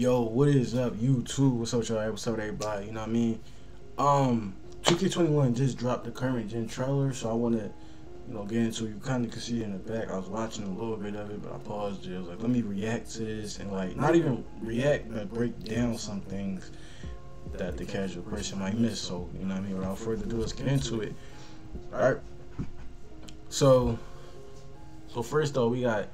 Yo, what is up, YouTube? What's up, y'all? What's up, everybody? You know what I mean? Um, 2K21 just dropped the current gen trailer, so I want to, you know, get into it. You kind of can see it in the back. I was watching a little bit of it, but I paused it. I was like, let me react to this and, like, not even react, but break down some things that the casual person might miss. So, you know what I mean? Without further ado, let's get into it. All right. So, so first though, we got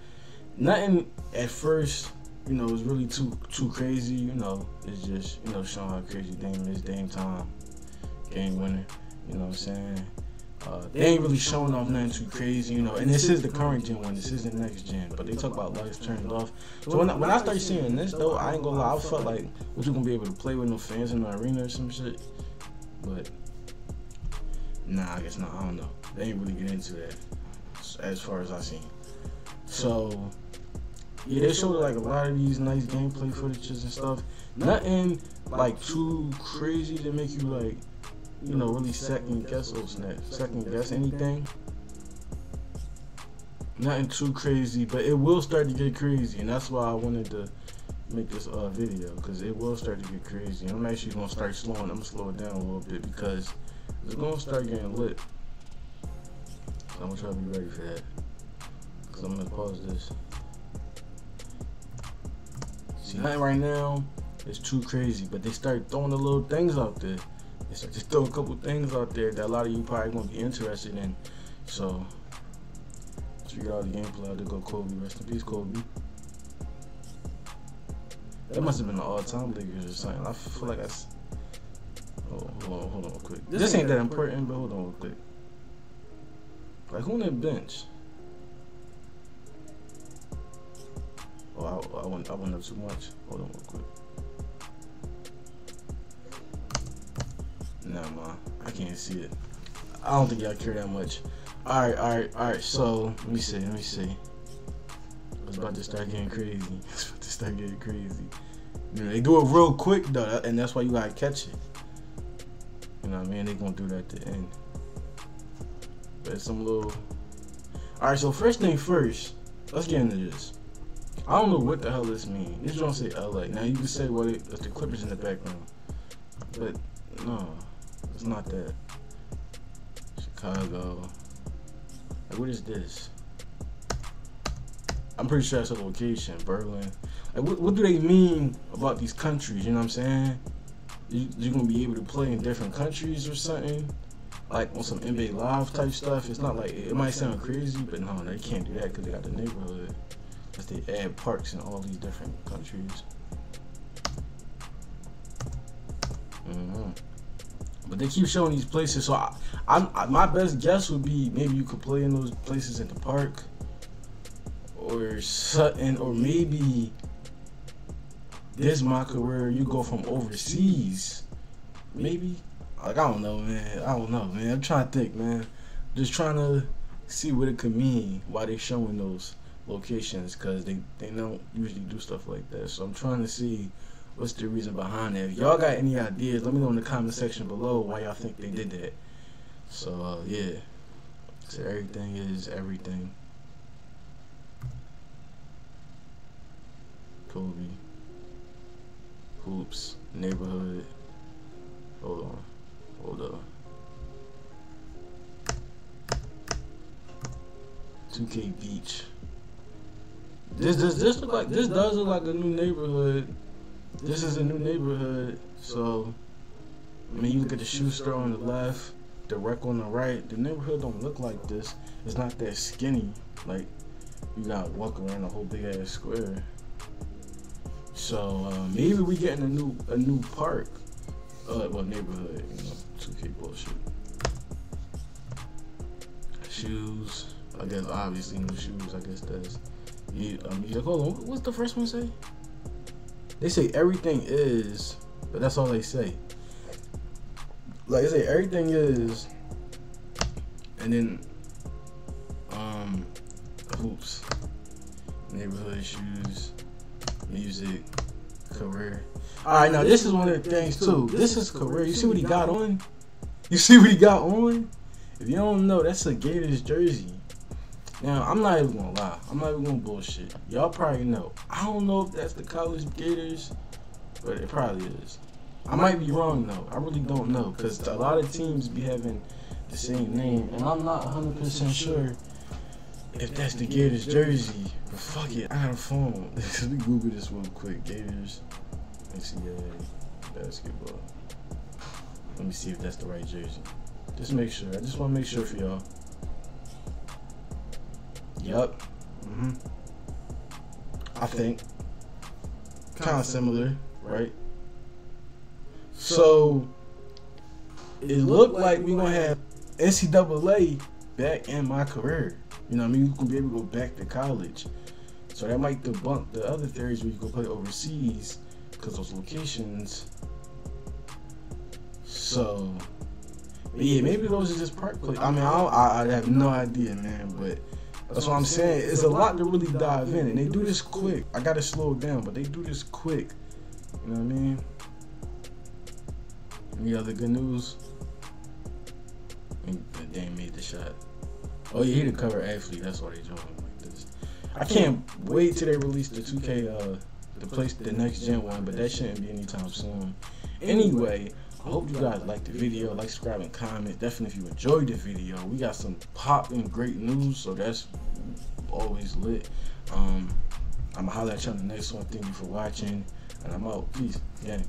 nothing at first you know, it's really too too crazy. You know, it's just you know showing how crazy Dame is. Dame time, game winner. You know what I'm saying? Uh, they ain't really showing off nothing too crazy, you know. And this is the current gen one. This isn't next gen. But they talk about lights turned off. So when I, when I started seeing this though, I ain't gonna lie. I felt like was you gonna be able to play with no fans in the arena or some shit. But nah, I guess not. I don't know. They ain't really get into that as far as I seen. So yeah, they showed like a lot of these nice gameplay footages and stuff. Nothing like too crazy to make you like, you know, really second guess those snaps, second guess anything. Nothing too crazy, but it will start to get crazy, and that's why I wanted to make this uh, video because it will start to get crazy. I'm actually gonna start slowing. I'm gonna slow it down a little bit because it's gonna start getting lit. So I'm gonna try to be ready for that. Cause I'm gonna pause this. See, nothing right now is too crazy, but they start throwing the little things out there. They start to throw a couple things out there that a lot of you probably gonna be interested in. So, let's figure out the gameplay. To go Kobe. Rest in peace, Kobe. That must have been the all-time Lakers or something. I feel like that's. Oh, hold on, hold on, real quick. This ain't that important, but hold on, real quick. Like, who on that bench? Oh, I, I, went, I too much. Hold on real quick. Nah, man. I can't see it. I don't think y'all care that much. Alright, alright, alright. So, let me see, let me see. It's about to start getting crazy. It's about to start getting crazy. You know, they do it real quick, though, and that's why you gotta catch it. You know what I mean? They gonna do that at the end. But some little... Alright, so first thing first, let's get into this. I don't know what the hell this means. This don't say LA. Now you can say what well, it's the Clippers in the background, but no, it's not that. Chicago. Like, what is this? I'm pretty sure that's a location. Berlin. Like, what, what do they mean about these countries? You know what I'm saying? You, you're gonna be able to play in different countries or something? Like on some NBA Live type stuff. It's not like it might sound crazy, but no, they can't do that because they got the neighborhood. Because they add parks in all these different countries. Mm -hmm. But they keep showing these places, so I, I'm I, my best guess would be maybe you could play in those places at the park, or Sutton, or maybe this market where you go from overseas. Maybe like I don't know, man. I don't know, man. I'm trying to think, man. Just trying to see what it could mean. Why they showing those locations because they, they don't usually do stuff like that. So I'm trying to see what's the reason behind it. If y'all got any ideas, let me know in the comment section below why y'all think they did that. So uh, yeah, so everything is everything. Kobe, hoops, neighborhood. Hold on, hold on. 2K Beach. This does this look like this does look like a new neighborhood. This is a new neighborhood, so I mean you look at the shoe store on the left, the Rec on the right. The neighborhood don't look like this. It's not that skinny. Like you gotta walk around a whole big ass square. So uh, maybe we getting a new a new park. Uh, well neighborhood, you know, 2K bullshit. Shoes. I guess obviously new shoes. I guess that's um, hold on, what's the first one say? They say everything is, but that's all they say. Like I say, everything is, and then, um, hoops, neighborhood shoes, music, career. All right, now this is one of the things too. This is career. You see what he got on? You see what he got on? If you don't know, that's a Gators jersey. Now, I'm not even gonna lie. I'm not even gonna bullshit. Y'all probably know. I don't know if that's the college Gators but it probably is. I might be wrong though. I really don't know because a lot of teams be having the same name, and I'm not 100% sure if that's the Gators jersey. But fuck it, I got a phone. Let me Google this real quick. Gators NCAA basketball. Let me see if that's the right jersey. Just make sure. I just want to make sure for y'all. Yup. Mm-hmm. I think. Kind of similar, right? So it looked like we're gonna have NCAA back in MyCareer. You know what I mean? You can be able to go back to college. So that might debunk the other theories where you go play overseas because those locations. So, yeah, maybe those are just park play. I mean, I, I, I have no idea, man. But that's what I'm saying. It's a lot to really dive in, and they do this quick. I gotta slow it down, but they do this quick. You know what I mean? Any other good news? Dame made the shot. Oh yeah, he the cover athlete. That's why they doing like this. I can't wait till they release the 2K, uh, the place, the next gen one, but that shouldn't be anytime soon. Anyway, I hope you guys liked the video. Like, subscribe, and comment. Definitely if you enjoyed the video. We got some popping great news, so that's always lit. Um, I'm gonna holler at you on the next one. Thank you for watching, and I'm out. Peace. Yeah.